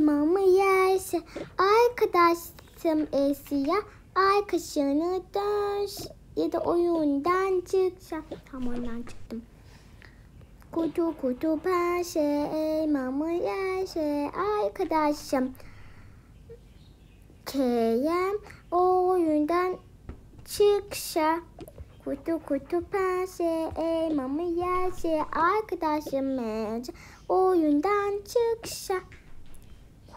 elmamı yerse arkadaşım Esya arkadaşını döns ya da oyundan çıksa tam oyundan çıktım. Kutu kutu pense elmamı yerse arkadaşım Kerem oyundan çıksa Kutu kutu pense elmamı yerse arkadaşım Ece oyundan çıksa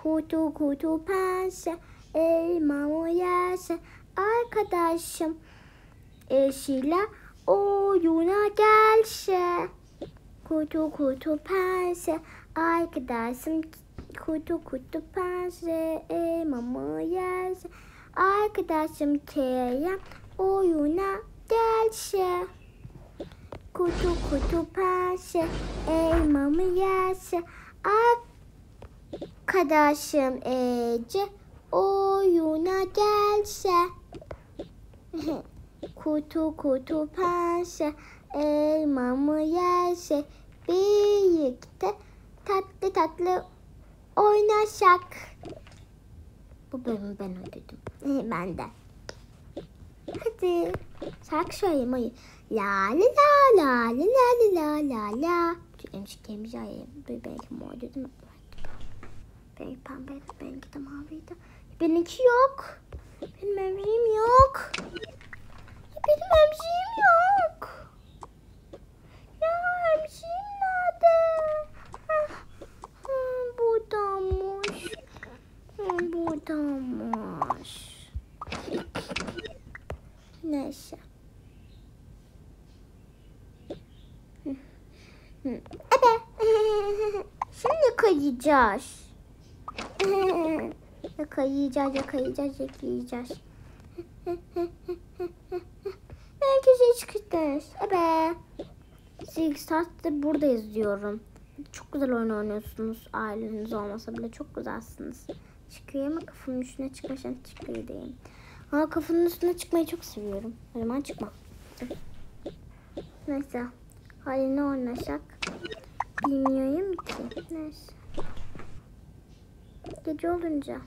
Kutu kutu pense elmamı yerse arkadaşım Eşila oyuna gelse. Kutu kutu pense arkadaşım kutu kutu pense elmamı yerse arkadaşım Kerem oyuna gelse. Kutu kutu pense elmamı yerse arkadaşım Ece oyuna gelse kutu kutu pense elmamı yerse birlikte tatlı tatlı oynaşak. Bu bölümü ben ödedim. Ben de. Hadi şarkı söyleyeyim hayır. La la la la la la la la la. Tüylemiş gelmiş ayayım. Belki mor Benimki pembe, benimki de maviydi. Benimki yok. Benim emziğim yok. Benim emziğim yok. Ya emziğim nerede? Ah, ah, Buradaymış. Ah, Buradaymış. Neyse. Hı. Ebe. Şimdi kayacağız. Yakayacağız, yakayacağız, yakayacağız. Herkese çıkıştınız. Ebe. Zig saatte burada izliyorum. Çok güzel oyun oynuyorsunuz. Aileniz olmasa bile çok güzelsiniz. Çıkıyor ama kafanın üstüne çıkarsan çıkıyor diyeyim. Ama kafanın üstüne çıkmayı çok seviyorum. O zaman çıkma. Neyse. Haline oynaşak. Bilmiyorum ki. Neyse. Gece olunca.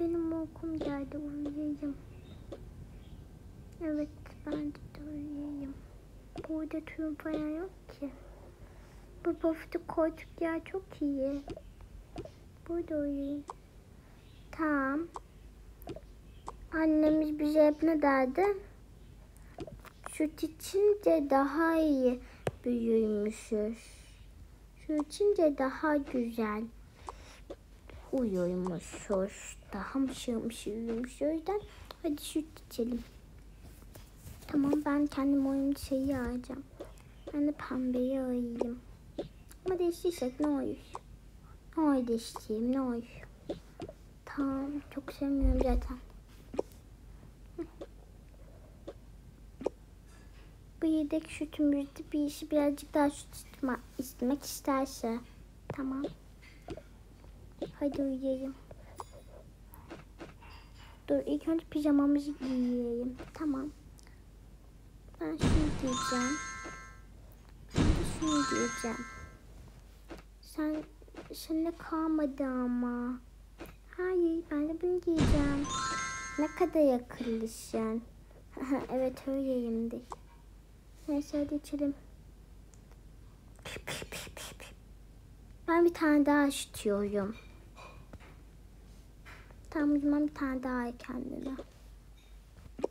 Benim uykum geldi uyuyayım. Evet ben de uyuyayım. Burada tüyüm falan yok ki. Bu poftu koltuk yer çok iyi. Burada uyuyayım. Tamam. Annemiz bize hep ne derdi? Süt içince daha iyi büyüymüşüz. İçince daha güzel uyuyormuşuz. Daha mışıl mışıl uyumuşuz. O yüzden hadi süt içelim. Tamam ben kendim oyun şeyi arayacağım. Ben de pembeyi arayayım. Ama değiştirsek ne olur? Ne olur değiştireyim ne olur? Tamam çok sevmiyorum zaten. Bu yedek sütümüzde bir işi birazcık daha süt içme- istemek isterse. Tamam. Hadi uyuyayım. Dur ilk önce pijamamızı giyeyim. Tamam. Ben şunu giyeceğim. Ben şunu giyeceğim. Sen, sen kalmadı ama. Hayır ben de bunu giyeceğim. Ne kadar akıllısın. evet öyleyim de. Neyse hadi içelim. Ben bir tane daha istiyorum. Tamam o zaman bir tane daha.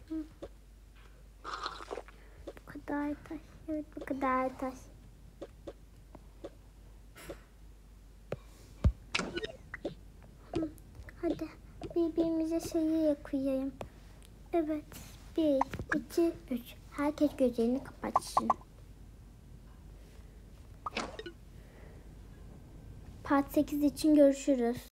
Hı. Bu kadar taş. Evet bu kadar taş. Hadi birbirimize şeyi yakayım. Evet. Bir, iki, üç. Herkes gözlerini kapatsın. Part 8 için görüşürüz.